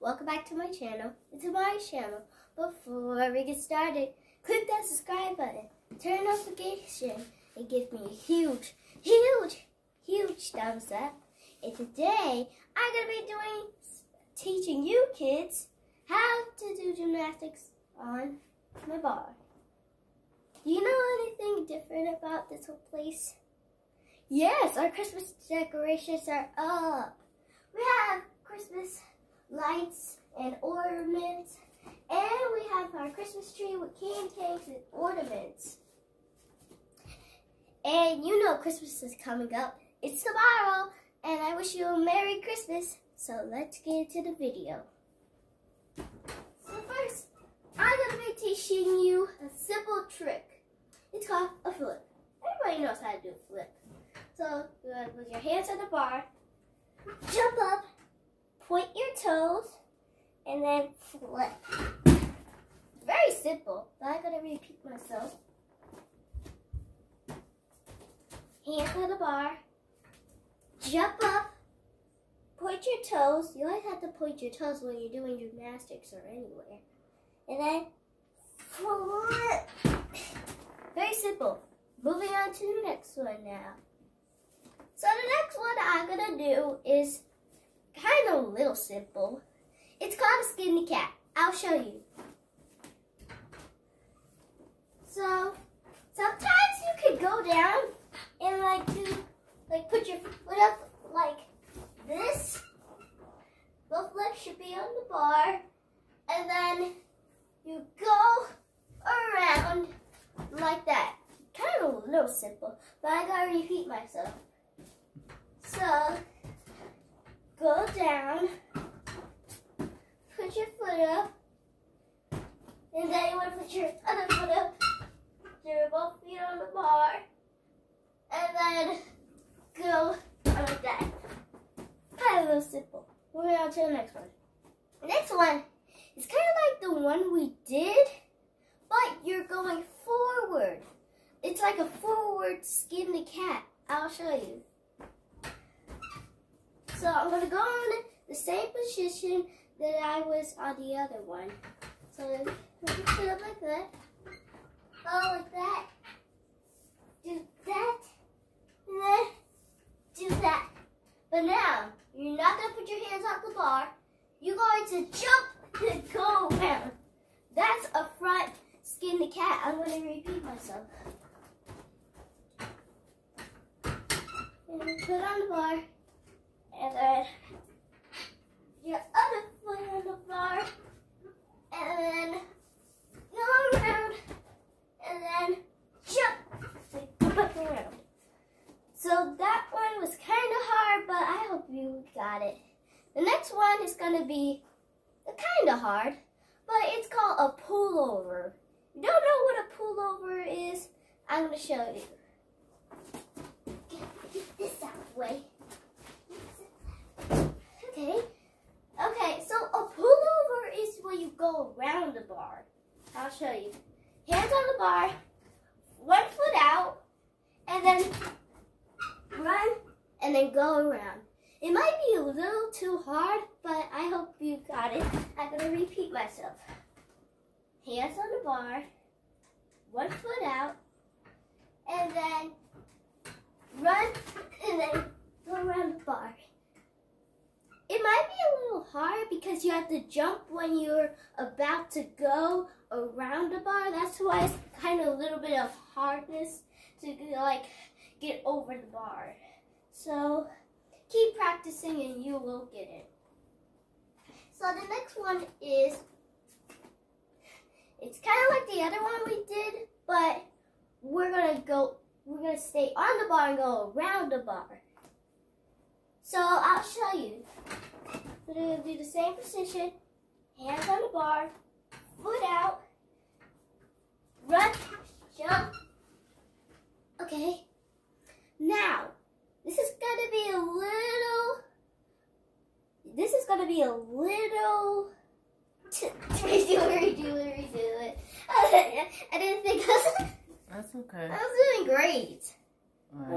welcome back to my channel. It's my channel. Before we get started, click that subscribe button, turn notification, and give me a huge, huge, huge thumbs up. And today, I'm going to be doing, teaching you kids how to do gymnastics on my bar. Do you know anything different about this whole place? Yes, our Christmas decorations are up. We have Christmas lights and ornaments, and we have our Christmas tree with candy canes and ornaments. And you know Christmas is coming up. It's tomorrow, and I wish you a Merry Christmas. So let's get into the video. So first, I'm going to be teaching you a simple trick. It's called a flip. Everybody knows how to do a flip. So you're going to put your hands on the bar, jump up, point your toes, and then flip. Very simple, but going to repeat myself. Hands on the bar, jump up, point your toes. You always have to point your toes when you're doing gymnastics or anywhere. And then flip. Very simple. Moving on to the next one now. So the next one I'm to do is kind of a little simple. It's called a skinny cat. I'll show you. So sometimes you could go down and like do, like put your foot up like this. Both legs should be on the bar. And then you go around like that. Kind of a little simple, but I gotta repeat myself. So, go down, put your foot up, and then you want to put your other foot up, your both feet on the bar, and then go like that. Kind of a little simple. Moving on to the next one. Next one is kind of like the one we did, but you're going forward. It's like a forward skin the cat. I'll show you. So I'm going to go on the same position that I was on the other one. So put foot up like that. Go like that. Do that. And then do that. But now, you're not going to put your hands on the bar. You're going to jump and go around. That's a front skin the cat. I'm going to repeat myself. And put on the bar. And then your other foot on the bar. And then go around. And then jump. Back around. So that one was kind of hard, but I hope you got it. The next one is going to be kind of hard, but it's called a pullover. You don't know what a pullover is? I'm going to show you. Get this out of the way. Okay. Okay, so a pullover is where you go around the bar. I'll show you. Hands on the bar, one foot out, and then run, and then go around. It might be a little too hard, but I hope you got it. I'm going to repeat myself. Hands on the bar, one foot out, and then run, and then go around the bar. It might be a little hard because you have to jump when you're about to go around the bar. That's why it's kind of a little bit of hardness to like get over the bar. So keep practicing and you will get it. So the next one is, it's kind of like the other one we did, but we're to go, we're to stay on the bar and go around the bar. So I'll show you. We're going to do the same position, hands on the bar, foot out, run, jump. Okay. Now, this is going to be a little, this is going to be a little, redo it, redo it, redo it. I didn't think I was, That's okay. I was doing great. All right.